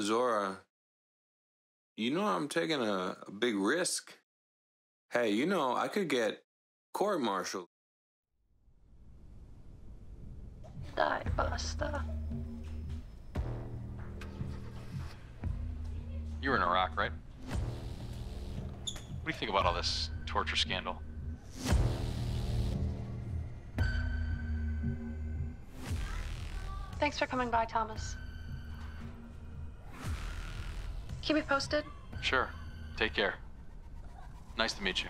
Zora, you know I'm taking a, a big risk. Hey, you know I could get court martialed. Dai, basta. You were in Iraq, right? What do you think about all this torture scandal? Thanks for coming by, Thomas. Keep me posted. Sure. Take care. Nice to meet you.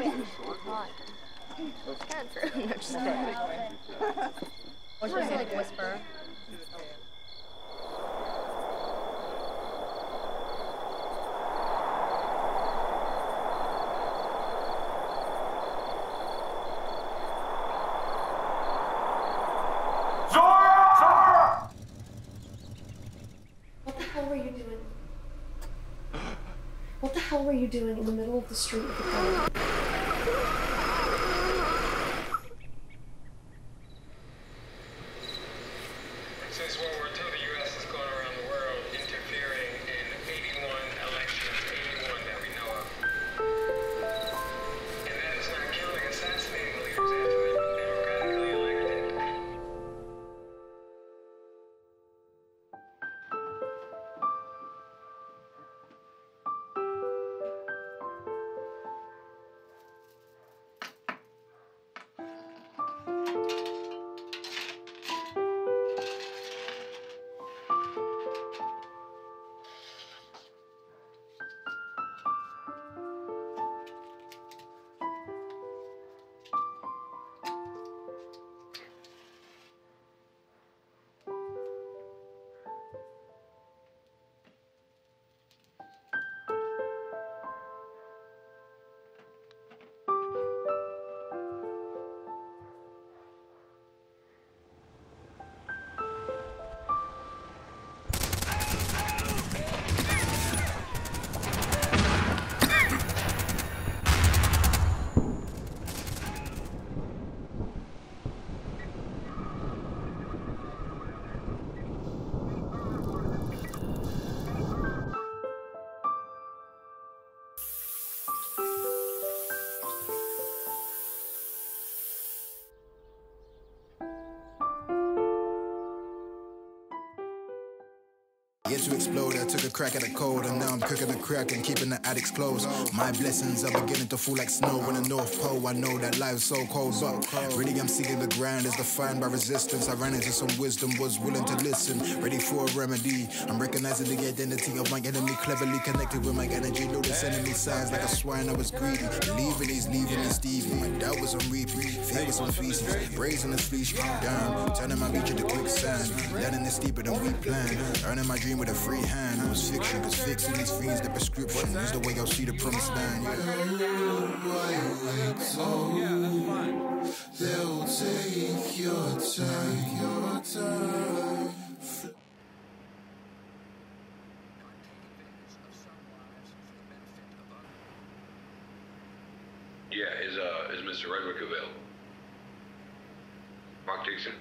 Oh, yeah. hot. Kind of true. no, just kidding. What's your like whisper? What the hell were you doing? What the hell were you doing in the middle of the street with a gun? you Yet to explode, I took a crack at the code, and now I'm cooking the crack and keeping the addicts close. My blessings are beginning to fall like snow in the North Pole. I know that life's so cold, but really I'm seeking the grind is defined by resistance. I ran into some wisdom, was willing to listen, ready for a remedy. I'm recognizing the identity of my enemy, cleverly connected with my energy. Notice enemy signs like a swine, I was greedy. Leaving these, leaving these, Stevie. My doubt was on repeat, fear was on feces, brazen and fleece, down, turning my beach into quicksand. Letting this deeper than we planned, earning my dream with a free hand. It was fiction, cause fixing these fiends, the prescription is the way I'll see the promised land. They'll take your time, your time. Yeah, is uh is Mr. Redwick available? Mark Dixon?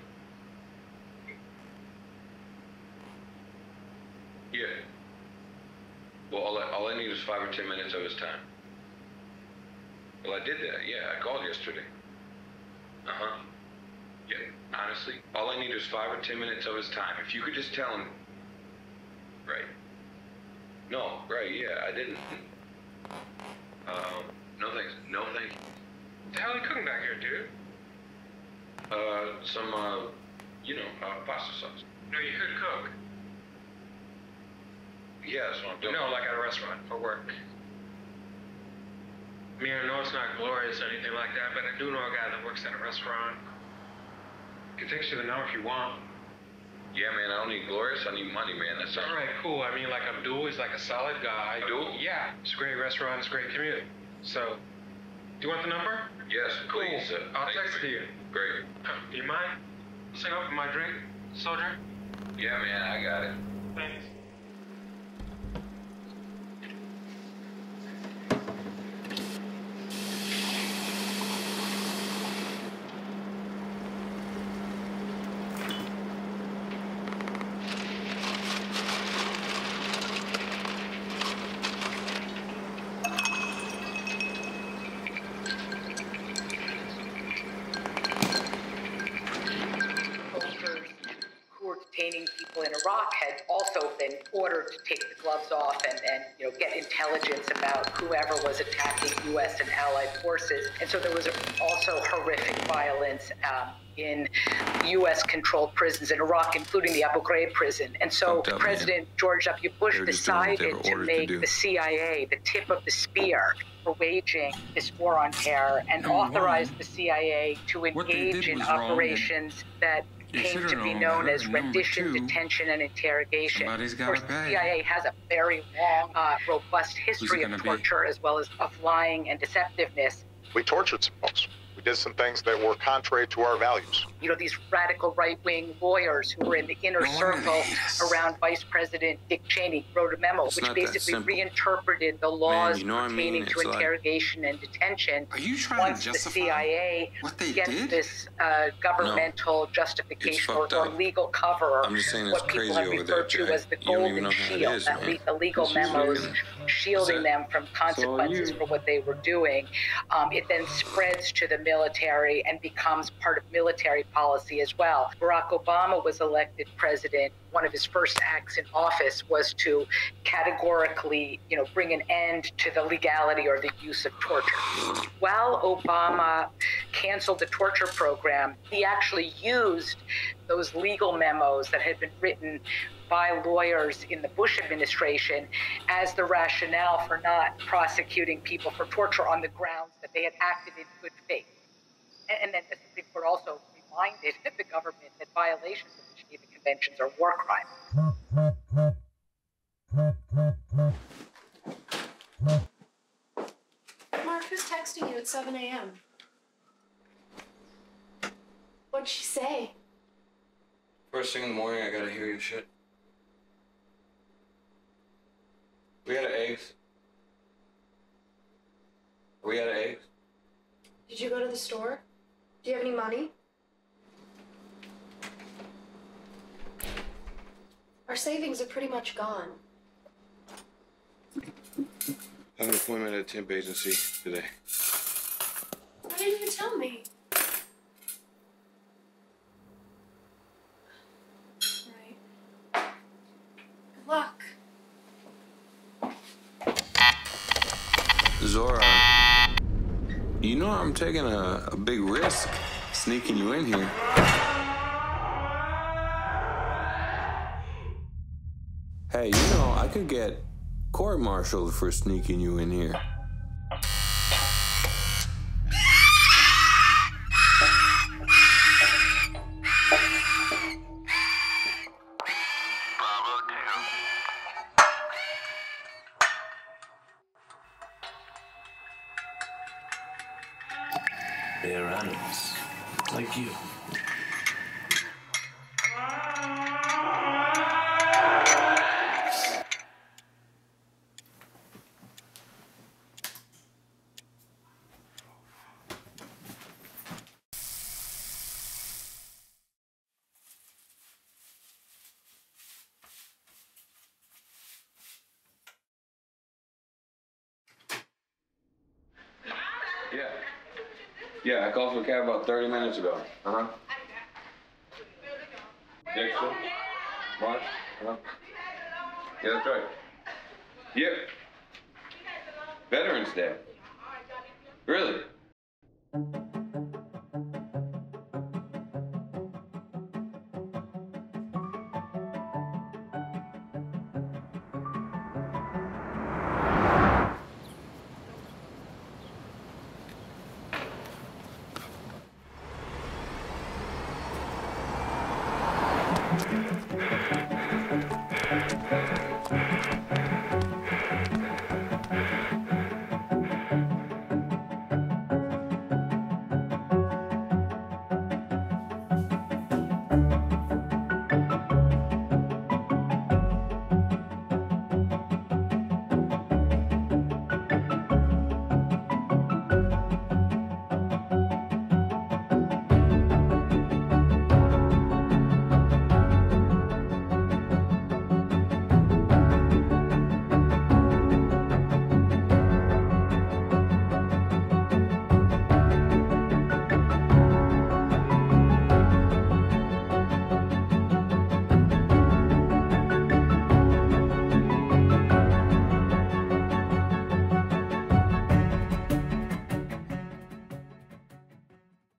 Yeah. Well, all I, all I need is five or ten minutes of his time. Well, I did that. Yeah, I called yesterday. Uh huh. Yeah, honestly, all I need is five or ten minutes of his time. If you could just tell him. Right. No, right, yeah, I didn't. Um, no thanks. No thank you. What the hell are you cooking back here, dude? Uh, some, uh, you know, uh, pasta sauce. No, you could cook. Yeah, that's what I'm doing. No, like at a restaurant for work. I mean, I know it's not glorious or anything like that, but I do know a guy that works at a restaurant. I can text you the number if you want. Yeah, man, I don't need glorious. I need money, man. That's all. All right, cool. I mean, like Abdul is like a solid guy. Abdul? Yeah, it's a great restaurant. It's a great community. So, do you want the number? Yes, please. Cool. Uh, I'll text it to you. Great. Do you mind? Sing up for my drink, soldier. Yeah, man, I got it. Thanks. Gloves off and, and you know get intelligence about whoever was attacking U.S. and allied forces. And so there was also horrific violence um, in U.S.-controlled prisons in Iraq, including the Abu Ghraib prison. And so Fucked up, man. President George W. Bush They were just doing what they decided to ordered to make the CIA the tip of the spear for waging this war on terror and Number one, authorized the CIA to engage in was wrong, operations that you came to be known known as And rendition, two, detention, and interrogation. of course, the. CIA has a very long, uh, robust history of gonna be? torture as well as of lying and deceptiveness. We tortured some folks. We did some things that were contrary to our values. You know, these radical right-wing lawyers who were in the inner No wonder circle they hate us. around Vice President Dick Cheney wrote a memo It's which basically reinterpreted the laws you know what I mean? pertaining to It's like- interrogation and detention. Are you trying Once to the justify CIA what they gets did? this uh, governmental justification or, or legal cover, I'm just saying it's what people crazy have over there, to Jack. as the You don't even golden know how it shield, is, that man. le- the legal This memos shielding them from consequences you. for what they were doing. Um, it then spreads to the military and becomes part of military policy as well. Barack Obama was elected president. One of his first acts in office was to categorically, you know, bring an end to the legality or the use of torture. While Obama canceled the torture program, he actually used those legal memos that had been written by lawyers in the Bush administration as the rationale for not prosecuting people for torture on the grounds that they had acted in good faith. And, and then the Supreme Court also reminded that the government that violations of the Geneva Conventions are war crimes. Mark, who's texting you at 7 a.m.? What'd she say? First thing in the morning, I gotta hear your shit. We had eggs. We had eggs. Did you go to the store? Do you have any money? Our savings are pretty much gone. I have an appointment at a temp agency today. Why didn't you tell me? Right. Good luck. Zora, you know I'm taking a, a big risk sneaking you in here. Hey, you know, I could get court martialed for sneaking you in here. They're animals, like you. Yeah, I called for a cab about 30 minutes ago. Uh huh. Dexter? Mark? Uh huh. Yeah, that's right. Yep. Veterans Day. Really?